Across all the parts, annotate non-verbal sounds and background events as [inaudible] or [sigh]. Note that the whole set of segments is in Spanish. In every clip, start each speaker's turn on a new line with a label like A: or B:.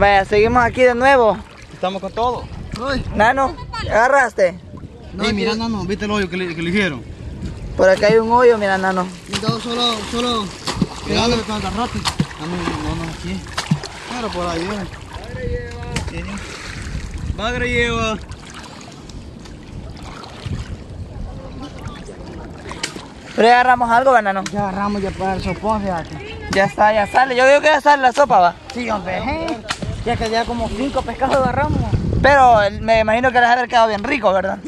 A: Vaya, seguimos aquí de nuevo.
B: Estamos con todo.
A: Nano, ¿agarraste?
B: No, mira, no, no, ¿viste el hoyo que le, que le hicieron?
A: Por acá hay un hoyo, mira, Nano.
B: No, solo, solo. Pegándole con el rápido. Ah, no, no, no, aquí. Pero por ahí, ¿eh? Bagre lleva.
A: Pero ya agarramos algo, ¿verdad, Nano?
B: Ya agarramos ya para el sopón, fíjate.
A: Ya está, ya sale. Yo digo que ya sale la sopa, va.
B: Sí, hombre, ¿eh? Ya que ya como cinco pescados agarramos.
A: Pero el- me imagino que les ha quedado bien rico, ¿verdad?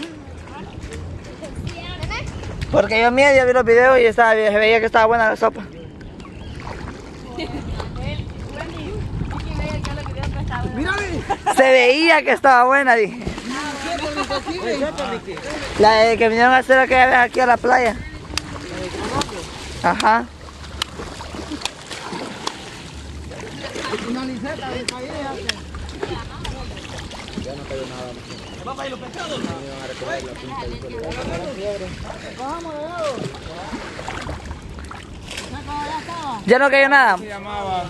A: Porque yo medio vi los videos y estaba, se veía que estaba buena la sopa. Se veía que estaba buena, dije. La de que vinieron a hacer aquella vez aquí a la playa. Ajá.
B: Una liseta de país.
A: Ya no cayó nada.
C: Se llamaba.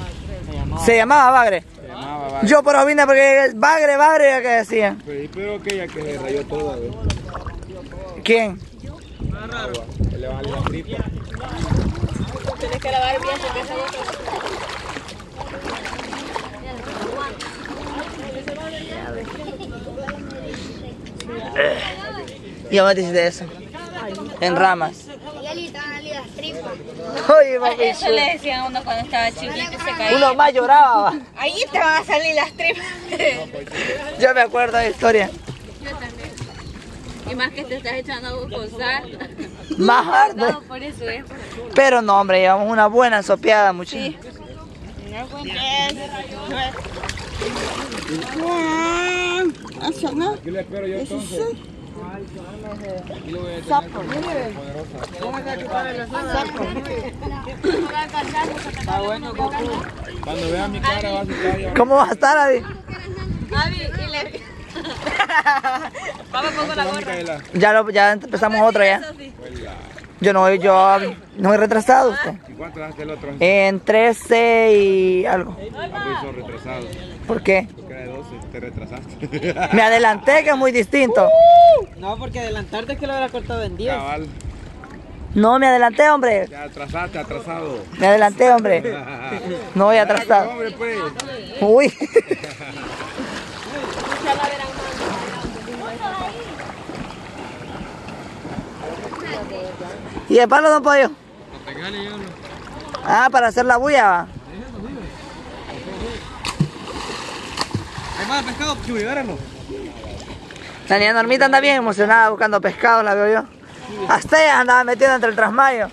A: Se llamaba Bagre.
C: Se llamaba, va.
A: Yo por vine porque Bagre, Bagre, ya que decían.
C: Pero, pero aquella que se rayó toda, güey.
A: ¿Quién?
C: Va a la tripa.
A: ¿Y a dónde de eso? En ramas. Oye, papi,
D: Eso le decían a uno cuando estaba chiquito y se caía.
A: Uno más lloraba. va.
D: Ahí te van a salir las tripas.
A: Yo me acuerdo de la historia.
D: Y más que te estás echando con sal.
A: Más harto.
D: No, por eso es.
A: Pero no, hombre, llevamos una buena sopeada, muchachos.
C: Aquí le espero yo entonces. Aquí lo voy a tener como poderosa. Cuando vea mi cara va a asustar ya.
A: ¿Cómo va a estar, Adi?
D: Avi, y le... [laughs] Vamos, pongo la gorra.
A: Ya, lo, ya empezamos otra ya. Yo no, yo no he retrasado usted.
C: ¿Y cuánto el otro?
A: En 13 y algo.
C: Ah, pues.
A: ¿Por qué?
C: Porque era de 12, te retrasaste.
A: Me adelanté, que es muy distinto.
B: No, porque adelantarte es que lo hubiera cortado en 10.
C: Cabal.
A: No, me adelanté, hombre.
C: Te atrasaste, atrasado.
A: Me adelanté, hombre. No voy atrasado.
C: Hombre, pues.
A: Uy. ¿Y el palo, don Pollo? Ah, para hacer la bulla, va.
B: Hay más pescado.
A: La niña Normita anda bien emocionada buscando pescado, la veo yo. Hasta ella andaba metida entre el trasmayo.
E: Sí,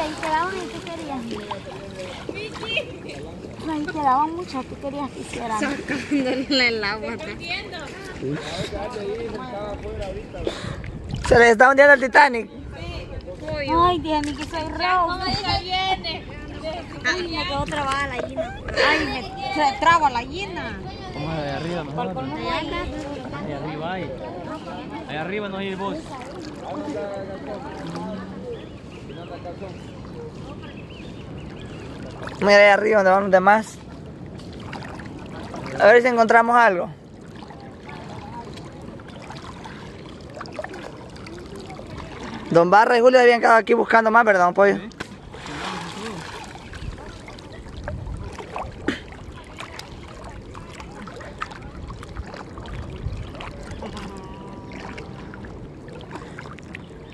E: ahí quedaban y tú querías. No, ahí quedaban muchas, tú querías que hicieran.
D: Sacándole el agua.
A: Se les está hundiendo el Titanic.
E: Ay, ni que soy rojo. Ay, me quedó trabada la gallina. Ay, me se traba la gallina.
B: Vamos allá arriba, mejor. Ahí arriba hay. Ahí arriba no hay voz.
A: Mira ahí arriba donde van los demás. A ver si encontramos algo. Don Barra y Julio habían quedado aquí buscando más, ¿verdad, don Pollo?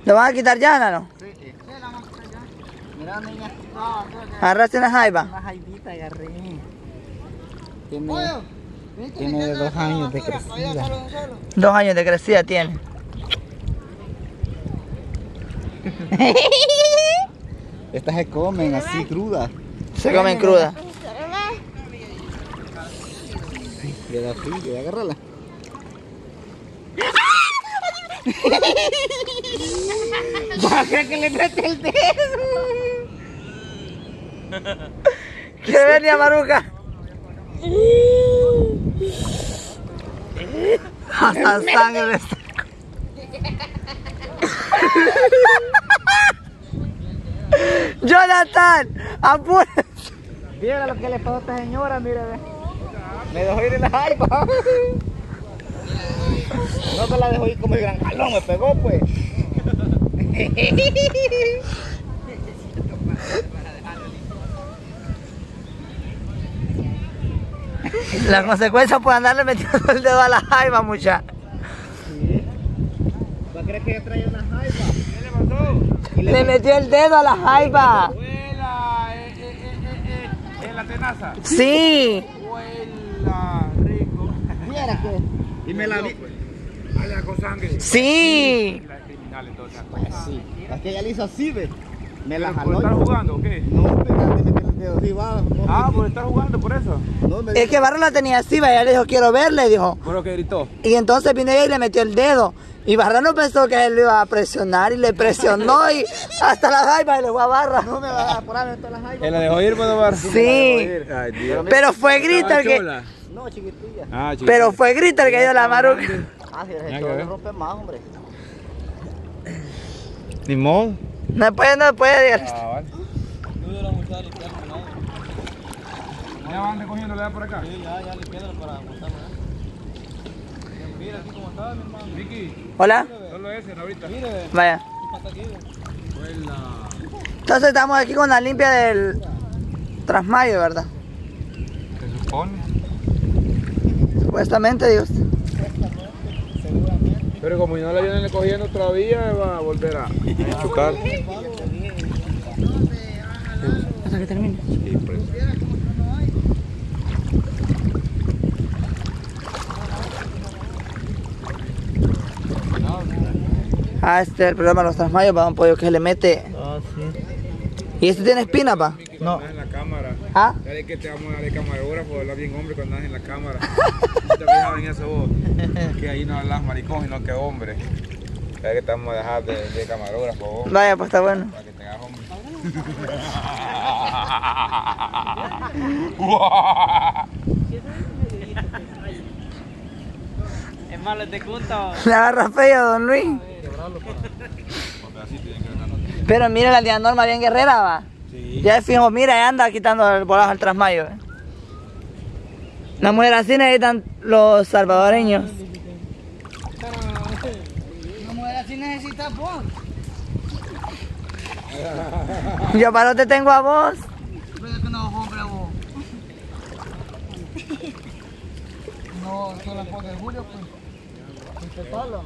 A: ¿Lo van a quitar ya, Nano?
B: Mira, niña.
A: Agarraste una jaiba.
B: Una jaibita agarré. Tiene, tiene dos años de crecida.
A: Dos años de crecida tiene. [laughs]
B: Estas se comen así crudas.
A: Se comen cruda.
B: Le da frío, agárrala.
A: ¿Para que le mete el dedo? ¿Qué venía, Maruca? Hasta sangre le está- Jonathan, apúrate.
B: Mira lo que le pasó a esta señora, mire.
F: Me dejó ir en la jaiba. No me la dejó ir como el gran jalón, me pegó pues.
A: La consecuencia por andarle metiendo el dedo a la jaiba, mucha.
F: ¿Va a creer que yo traía una jaiba? ¿Qué le pasó?
A: Le metió el dedo a la jaiba.
C: Abuela, eh, eh, eh, eh, eh, en la tenaza.
A: Sí.
C: Abuela, rico.
F: Mira que. Y me la vi.
C: Allá con sangre.
A: Sí.
C: Y la criminal entonces.
F: Sí. Es que ella le hizo así, ve. Me la
C: ¿Por
F: jaló.
C: estar jugando o qué?
F: No, pegate, meterle el dedo así, va. No,
C: Ah, por estar jugando, por eso.
F: no, me
A: Es que Barro la tenía así, va, ella le dijo, quiero verle, dijo.
C: Que gritó.
A: Y entonces vino ella y le metió el dedo. Y Barra no pensó que él lo iba a presionar y le presionó y hasta la jaiba y le fue a Barra.
F: No me va a apurar en todas las jaibas.
C: ¿Él la dejó ir, ver?
A: Sí.
C: Ay, Dios.
A: Pero fue Grita el que...
F: No, chiquitilla.
C: Ah.
A: Pero fue Grita el que dio la maruca.
F: Ah, si el le rompe más, hombre.
C: Ni modo.
A: No puede, no puede.
C: Ah, vale. Ya van recogiendo, le da por acá. Sí, ya, ya le queda para Mira aquí cómo está, mi hermano. Vicky,
A: Hola.
C: solo ese, ahorita. Mire,
A: Vaya. Entonces estamos aquí con la limpia del Trasmayo, ¿verdad?
C: Se supone.
A: Supuestamente, Dios.
C: Pero como no la vienen cogiendo todavía, va a volver a chocar.
A: Hasta que termine.
C: Sí, eso.
A: Ah, este es el problema de los Trasmayos, para un pollo que se le mete.
F: Ah, sí.
A: ¿Y este tiene espina, pa?
C: No. en la cámara.
A: ¿Ah?
C: Dale que te vamos a dar de camarógrafo, habla bien hombre cuando andas en la cámara. ¿No te fijas en eso vos? Que ahí no hablas maricón, sino que hombre. Dale que te vamos a dejar de, de camarógrafo vos,
A: Vaya, pues está bueno.
C: para que te hagas hombre. [laughs]
F: Es malo, te cuento.
A: Le agarra feo, don Luis. Pero mira la Diana Norma bien guerrera, va.
C: Sí.
A: Ya fijo, mira, ella anda quitando el bolazo al Trasmayo. eh. Una mujer así necesitan los salvadoreños.
F: Una mujer así necesita vos.
A: Yo para no te tengo a vos.
F: Pero que no, hombre, vos. No, tú la pones de Julio, pues. Quítale solo.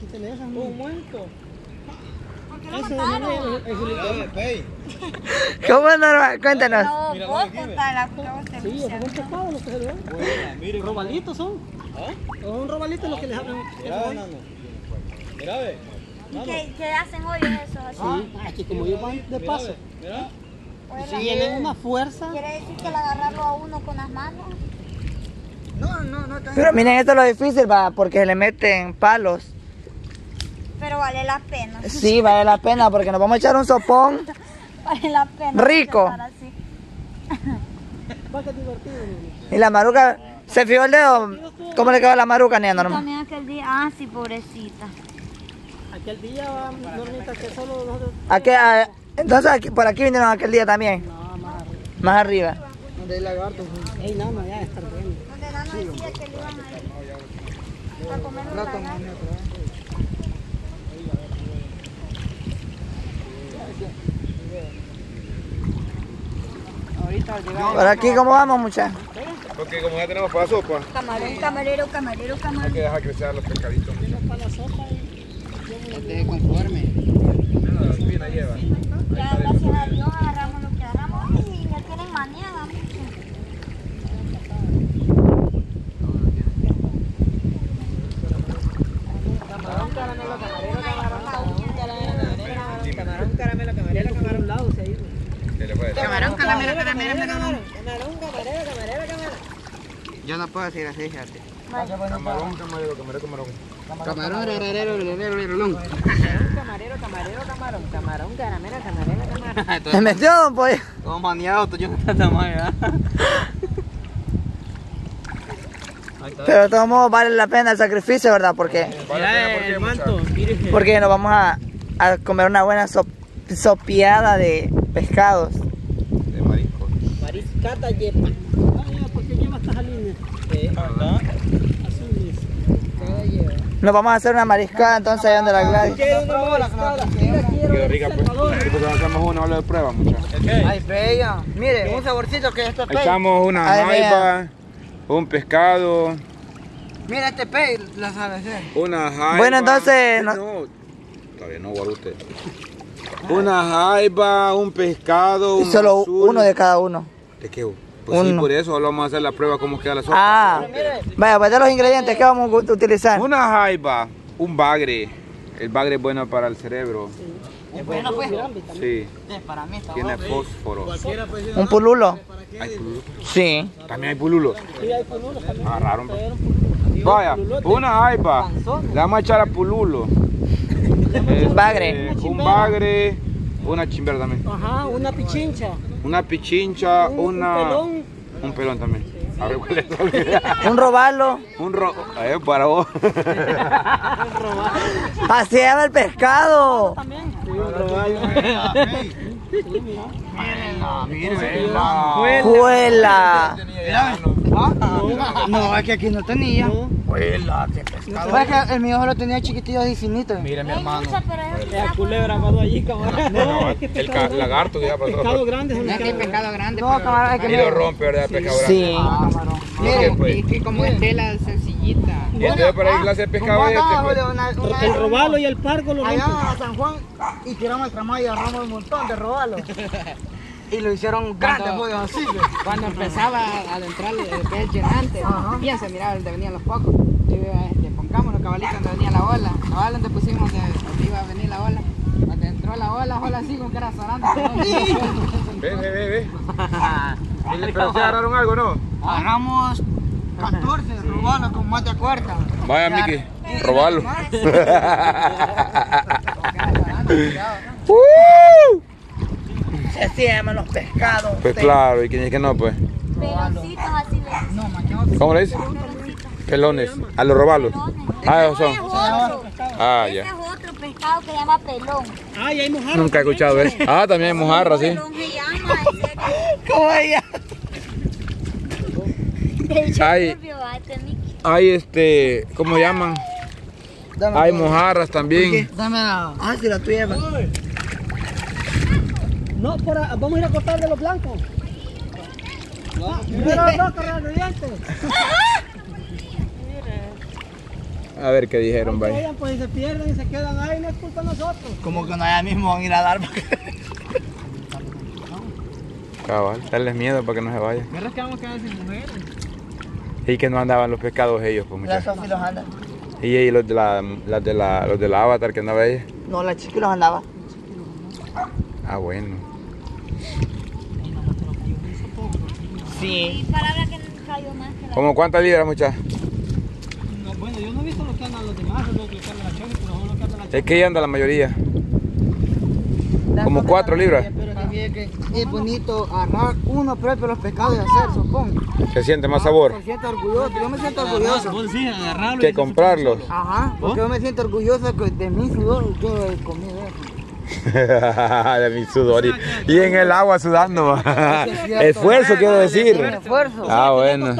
F: Quítale esa, Un muerto. Ese de Manuel es el
A: ¿Cómo es Norma? Cuéntanos.
E: No, vos contá la cosa.
F: Sí, son pescados los que se ven. Robalitos son. Son robalitos los que les hablan.
C: Mira, ve.
E: ¿Y qué, qué hacen hoy esos así?
F: Sí, ah, es que como ellos van de paso,
E: Oye,
F: tienen una fuerza.
E: ¿Quiere decir que al agarrarlo a uno con las manos?
F: No, no, no.
A: Pero miren, esto es lo difícil, va, porque se le meten palos.
E: Pero vale la pena.
A: Sí, vale la pena, porque nos vamos a echar un sopón. [laughs]
E: Vale la pena.
A: Rico. [laughs] Y la maruca, ¿se fijó el dedo? ¿Cómo le quedó a la maruca, niña Norma?
E: También aquel día, ah, sí, pobrecita.
F: Aquel día, Normita, que solo nosotros.
A: Aquí, ah, entonces aquí- por aquí vinieron aquel día también,
F: No, más arriba.
A: más arriba.
F: Donde hay lagartos. Ey, no, no, ya está bien.
E: Donde Nano decía que le iban a ir a comer los lagartos.
A: Por aquí, ¿cómo vamos, muchachos?
C: Porque como ya tenemos para la sopa,
E: Camarón, camarero, camarero,
C: hay
E: camarón.
C: que dejar crecer los pescaditos.
F: Este conforme.
C: Mira, la espina lleva.
E: Ya, gracias a Dios, agarramos lo que agarramos y me tienen maniada mucho.
F: Camarón, caramelo, camarero, camarón, camarón, camarón, caramelo, camarero, camarón, un lado se ha ido.
C: ¿Qué le puede decir?
F: Camarón, caramelo, camarero, camarón. Camarón, camarero, camarero, camarón.
B: Puedo decir así, fíjate.
C: Camarón, camarero, camarero, camarón.
B: Camarón, herrero, herrero, herrero,
F: Camarero, camarero, camarón, camarón, caramelo, camarero, camarón.
A: ¿Se metió, don Pollo?
B: Todo maniado, tú yo no estás.
A: Pero de todos modos vale la pena el sacrificio, ¿verdad? Porque,
F: Mira el manto, mire.
A: porque nos vamos a, a comer una buena sop- sopeada de pescados.
C: De marisco.
F: Mariscata yepa. Ah, ya, porque lleva estas líneas. Azules.
A: Nos vamos a hacer una mariscada entonces allá donde la Gladys.
F: Quiero una mariscada.
C: Quedó rica, pues. Y pues hacemos una ola de prueba, muchachos.
A: Ay, bella. Mire, un saborcito que esto es.
C: Echamos una
A: Ay,
C: jaiba, un pescado,
A: Mira este pez, la sabe hacer.
C: una jaiba.
A: Bueno, entonces,
C: No, todavía no, guarda usted. Una jaiba, un pescado,
A: Y
C: un
A: solo
C: azul.
A: uno de cada uno.
C: ¿De qué? Pues sí, por eso ahora vamos a hacer la prueba cómo queda la sopa.
A: Ah, vaya, pues de los ingredientes que vamos a utilizar.
C: Una jaiba, un bagre. El bagre es bueno para el cerebro.
A: Bueno, pues.
C: Sí,
A: Para mí está
C: tiene fósforo.
A: Un pululo.
C: Hay pululo.
A: Sí.
C: También hay pululo.
F: Sí, hay pululos también.
C: Agarraron. Vaya, una jaiba. Le vamos a echar a pululo. Este,
A: Bagre.
C: Un bagre, una chimbera también.
F: Ajá, una pichincha.
C: Una pichincha,
F: Un- un
C: una.
F: pelón.
C: Un pelón también. A ver cuál es. [laughs]
A: Un robalo.
C: un ro. Eh, para vos. [laughs]
A: Así llama el pescado. Juela.
B: No, es que aquí no tenía. El mío solo tenía chiquitillos y finitos.
C: Mira, mi hermano.
F: La culebra pasó allí, camarada. No, [laughs] es que
C: El
F: pescado grande.
C: lagarto que ya
F: Pescado
C: pasó.
F: grande
B: es que
F: que
B: hay pescado grande. No, camarada, que
C: Y lo rompe, ¿verdad? Pescado grande.
A: Sí.
C: ¿Qué fue?
B: Miren, y que como es tela sencillita.
C: Entonces, para ahí clase de pescado es este, pues.
F: El robalo y el pargo lo
B: Allá
F: rompen.
B: a San Juan y tiramos el tramo y agarramos un montón de robalos. [laughs] Y lo hicieron grandes pollos así. pues.
G: Cuando empezaba a adentrar el llenante, bien se miraba donde venían los pocos. Y este, pongámonos cabalitos donde venía la ola. Cabal donde pusimos donde, donde iba a venir la ola. Cuando entró la ola, ola así con cara zarando. [laughs]
C: Ve, ve, ve, ve. [laughs] Pero se agarraron algo, ¿no?
B: Agarramos 14 robalos con más de cuarta.
C: Vaya, Miki, robalo.
A: Así llaman los pescados.
C: Pues claro, y quién es que no, pues.
E: Peloncitos así le dicen.
C: ¿Cómo le dice? Pelones. A los robalos. Ah, esos son.
E: otro.
C: Ah, ya.
E: es otro pescado que se llama pelón.
F: Ay, hay mojarra.
C: Nunca he escuchado eso. Ah, también hay mojarra, sí.
E: Se. [laughs]
A: ¿Cómo ella?
C: Hay,
E: ah, este
C: hay este, ¿cómo llaman? Hay mojarras también.
B: Dame la.
A: Ah, si la tuya.
F: No, por a- vamos a ir a cortar de los blancos. Mira los dos ingredientes.
C: A ver qué dijeron, vaya.
F: vayan, pues se pierden y se quedan ahí, no es culpa de nosotros.
A: Como que no allá mismo van a ir a dar.
C: Cabal, darles miedo para que no se vayan.
F: ¿Verdad que vamos a quedar sin mujeres?
C: Y que no andaban los pescados ellos, pues
A: La
C: muchachos.
A: Sofi los anda.
C: Y ellos los de la, las de la, los de la avatar que andaba ella.
A: No, la chiqui los andaba.
C: Ah, bueno.
A: Sí.
E: Y palabra que no cayó más que la
C: ¿Cómo cuántas libras, muchachos?
F: No, bueno, yo no he visto lo que andan los demás, lo que andan la choque, pero no lo que andan la choque.
C: Es que ahí anda la mayoría. Como cuatro libras.
B: Pero también que es bonito agarrar uno propio los pescados y hacer, supongo.
C: Se siente más sabor
B: Me siento orgulloso, yo me siento orgulloso.
F: Vos sí, agarrarlo.
C: que comprarlos.
B: Ajá, porque yo me siento orgulloso que de mi sudor yo he comido. [laughs]
C: de mi sudor. Y, y en el agua sudando. Esfuerzo, quiero decir.
B: Esfuerzo.
C: Ah, bueno.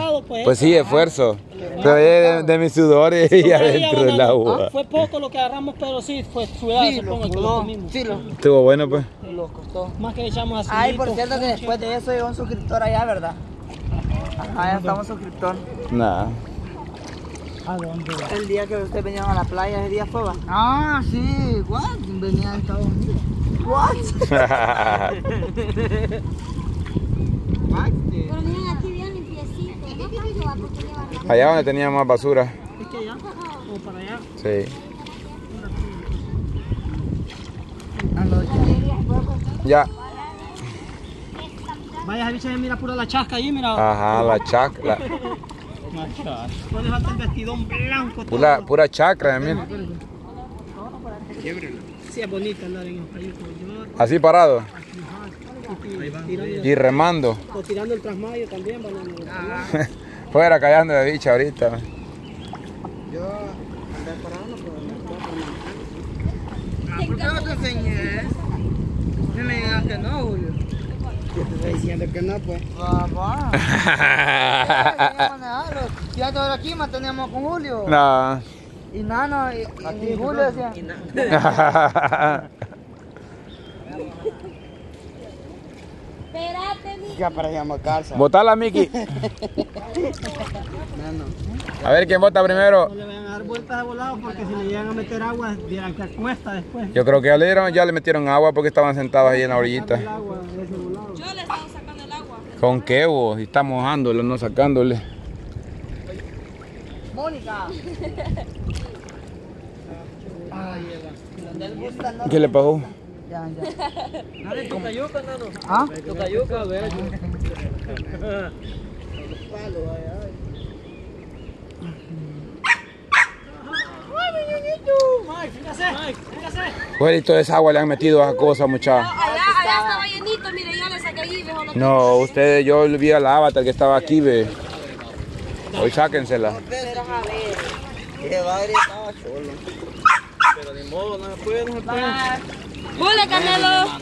C: Pues sí, esfuerzo. Pero de, de mi sudor y adentro del agua.
F: Fue poco lo que agarramos, pero sí, fue sudado,
B: Sí,
C: Estuvo bueno, pues.
B: lo costó.
F: Más que echamos así.
A: Ay, por cierto que después de eso llegó un suscriptor allá, ¿verdad? Ajá, ya estamos suscriptor.
C: Nada.
A: El día que ustedes vinieron a la playa, ese día fue, va.
B: Ah, sí, what? Venía de Estados Unidos. [laughs] [laughs]
E: Pero miren aquí bien limpiecito. No
C: Allá donde tenía más basura.
F: Es que allá, o para allá.
C: Sí. Ya.
F: Vaya, bicha, mira pura la chasca ahí, mira.
C: Ajá, la chacra. [laughs]
F: Puedes vestidón blanco.
C: Pura, pura chacra, mira.
F: Sí, es bonito andar en el. Yo
C: Así parado. Y remando.
F: o tirando el trasmayo también, van [laughs] a
C: Fuera callando de bicha ahorita.
B: ¿Por qué no te enseñé? Me no, Julio. Yo te estoy diciendo que no, pues. [laughs]
F: Va, va. manejarlo. Ya todo aquí manteníamos con Julio.
C: no.
F: Y Nano y, y, y Julio decían. [laughs]
E: Espérate, mi.
B: Ya parecíamos calza.
C: Botala, Miki. [laughs]
B: Nano.
C: A ver quién vota primero.
F: No le vayan a dar vueltas de volado porque si le llegan a meter agua, dirán que cuesta después.
C: Yo creo que ya le, dieron, ya le metieron agua porque estaban sentados ahí en la orillita.
F: El agua de ese volado.
D: Yo le estaba sacando el agua.
C: ¿Con qué vos? Y está mojándolo, no sacándole.
F: Mónica.
C: ¿Qué le pasó?
F: Ya, ya.
B: Dale, tu cayuca, nano.
F: ¿Ah?
B: Tu cayuca, ve.
C: Pues y toda esa agua le han metido a esa cosa, muchachos.
D: Allá, allá estaba llenito, mire, ya le saqué ahí, viejo. No
C: No, ustedes, yo vi al avatar que estaba aquí, ve. Hoy sáquensela.
B: Que va a estaba solo. Pero de modo, no se puede, no se puede.
D: Jule, Canelo.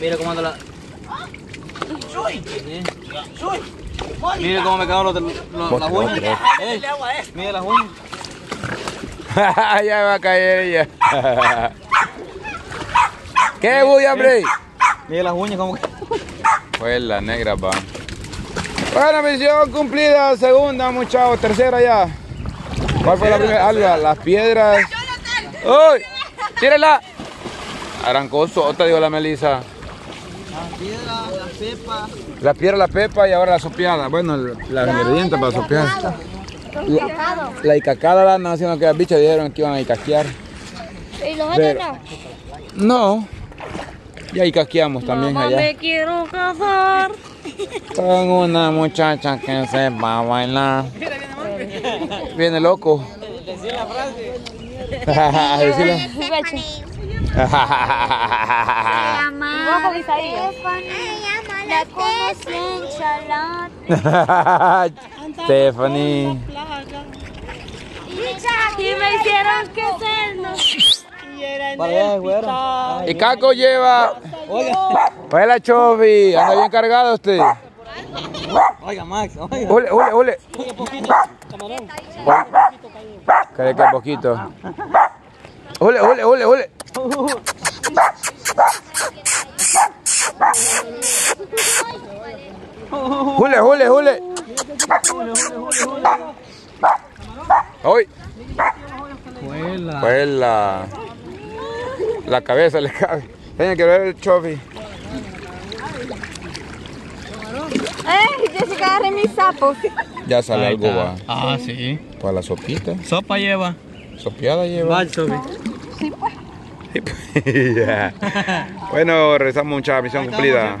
B: Mira cómo anda la. Mira cómo me quedaron los, los, las uñas. Mira las uñas. [laughs]
C: ya va a caer ella. ¿Qué, Woody, hombre?
B: Mira las uñas como que.
C: Pues la negra va. Bueno, misión cumplida, segunda, muchachos, tercera ya. ¿Cuál fue la primera? La- las piedras. ¡Uy! ¡Tírala! Arrancó sota, dijo la Melissa.
B: Las piedras, las pepas.
C: La piedra, la pepa y ahora la sopeada. Bueno, las ingredientes para sopear. La, la icacada la andan haciendo que las bichas dijeron que iban a icaquear.
E: ¿Y los
C: Pero- No. Ya icaqueamos también
D: Mamá,
C: allá.
D: me quiero casar.
C: Con una muchacha que sepa bailar. Viene loco. [laughs] Decilo.
E: llama Stephanie. La conocí en Charlotte.
C: Stephanie.
D: Y me hicieron.
B: Para allá de güero.
C: Y Caco lleva. Oiga. la Chofi. Anda bien cargado usted.
B: Oiga, Max, oiga.
C: Ule, ule, ule. Cree que poquito. Ule, ule, ule, ule. Ule, ule, ule. Hoy. Pues la, la cabeza le cabe. Tiene que ver el chofi.
D: Eh, Jessica, agarré mis sapos.
C: Ya sale algo va.
B: Ah, sí.
C: Para la sopita.
B: Sopa lleva.
C: Sopiada lleva.
B: Vale, Sofi. [laughs]
C: Ya. Bueno, rezamos mucha misión cumplida.